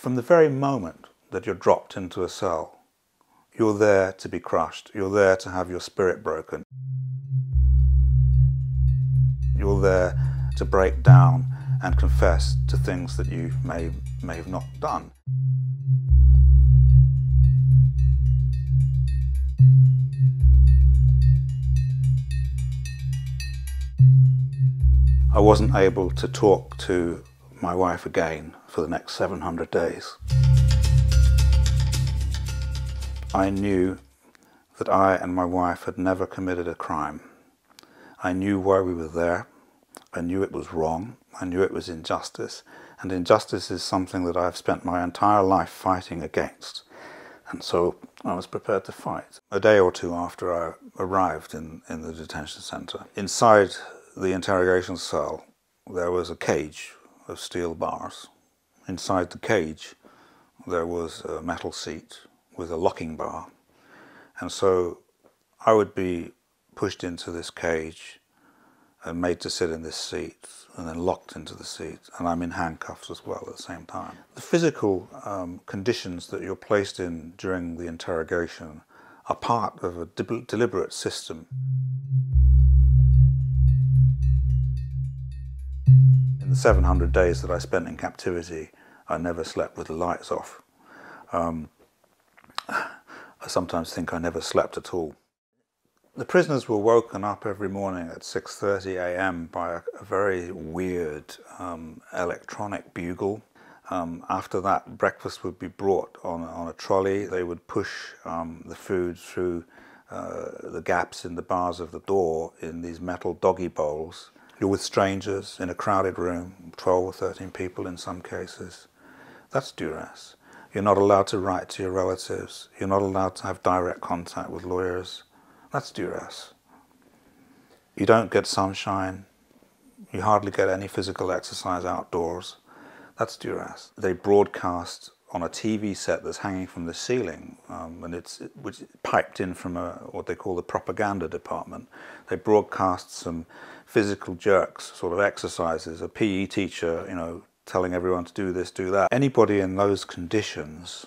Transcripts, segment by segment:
From the very moment that you're dropped into a cell, you're there to be crushed. You're there to have your spirit broken. You're there to break down and confess to things that you may, may have not done. I wasn't able to talk to my wife again for the next 700 days. I knew that I and my wife had never committed a crime. I knew why we were there. I knew it was wrong. I knew it was injustice. And injustice is something that I've spent my entire life fighting against. And so I was prepared to fight. A day or two after I arrived in, in the detention centre, inside the interrogation cell, there was a cage of steel bars. Inside the cage, there was a metal seat with a locking bar. And so I would be pushed into this cage and made to sit in this seat and then locked into the seat and I'm in handcuffs as well at the same time. The physical um, conditions that you're placed in during the interrogation are part of a de deliberate system. The 700 days that I spent in captivity, I never slept with the lights off. Um, I sometimes think I never slept at all. The prisoners were woken up every morning at 6.30 a.m. by a, a, very weird um, electronic bugle. Um, after that, breakfast would be brought on, on a trolley. They would push um, the food through uh, the gaps in the bars of the door in these metal doggy bowls. You're with strangers in a crowded room, 12 or 13 people in some cases. That's duress. You're not allowed to write to your relatives. You're not allowed to have direct contact with lawyers. That's duress. You don't get sunshine. You hardly get any physical exercise outdoors. That's duress. They broadcast on a TV set that's hanging from the ceiling, um, and it's which piped in from a, what they call the propaganda department. They broadcast some physical jerks, sort of exercises. A PE teacher, you know, telling everyone to do this, do that. Anybody in those conditions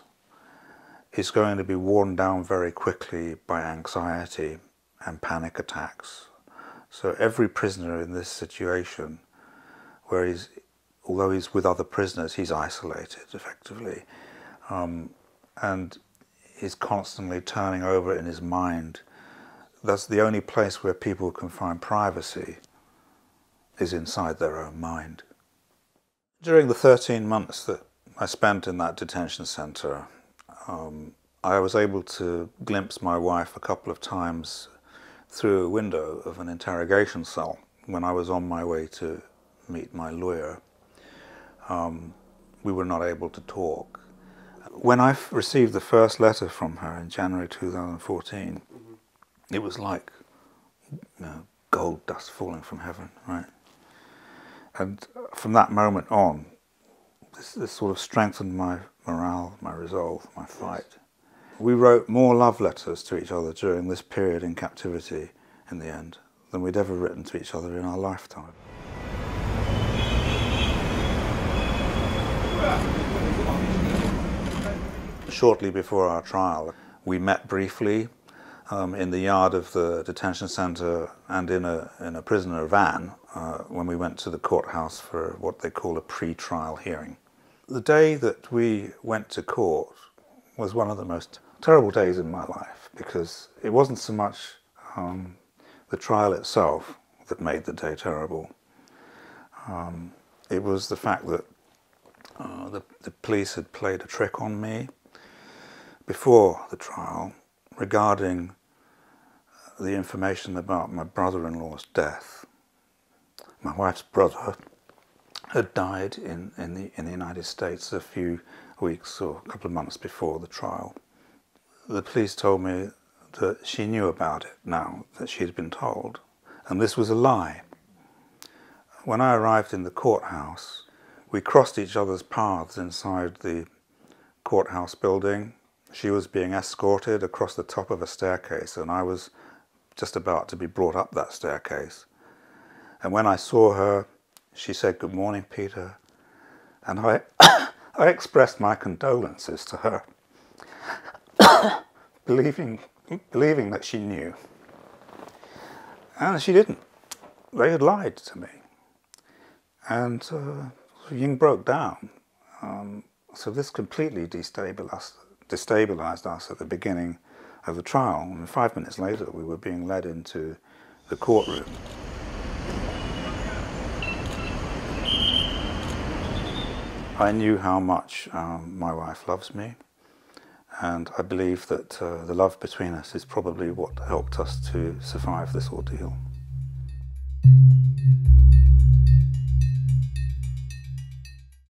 is going to be worn down very quickly by anxiety and panic attacks. So every prisoner in this situation, where he's, although he's with other prisoners, he's isolated effectively, um, and he's constantly turning over in his mind. That's the only place where people can find privacy is inside their own mind. During the 13 months that I spent in that detention centre, um, I was able to glimpse my wife a couple of times through a window of an interrogation cell when I was on my way to meet my lawyer. Um, we were not able to talk. When I received the first letter from her in January 2014, it was like you know, gold dust falling from heaven, right? And from that moment on, this, this sort of strengthened my morale, my resolve, my fight. We wrote more love letters to each other during this period in captivity, in the end, than we'd ever written to each other in our lifetime. Shortly before our trial, we met briefly um, in the yard of the detention centre and in a, in a prisoner van uh, when we went to the courthouse for what they call a pre-trial hearing. The day that we went to court was one of the most terrible days in my life because it wasn't so much um, the trial itself that made the day terrible. Um, it was the fact that uh, the, the police had played a trick on me before the trial regarding the information about my brother-in-law's death. My wife's brother had died in, in, the, in the United States a few weeks or a couple of months before the trial. The police told me that she knew about it now, that she had been told, and this was a lie. When I arrived in the courthouse, we crossed each other's paths inside the courthouse building. She was being escorted across the top of a staircase, and I was just about to be brought up that staircase. And when I saw her, she said, good morning, Peter. And I, I expressed my condolences to her, believing, believing that she knew. And she didn't. They had lied to me. And uh, Ying broke down. Um, so this completely destabilized, destabilized us at the beginning of the trial. And five minutes later, we were being led into the courtroom. I knew how much um, my wife loves me, and I believe that uh, the love between us is probably what helped us to survive this ordeal.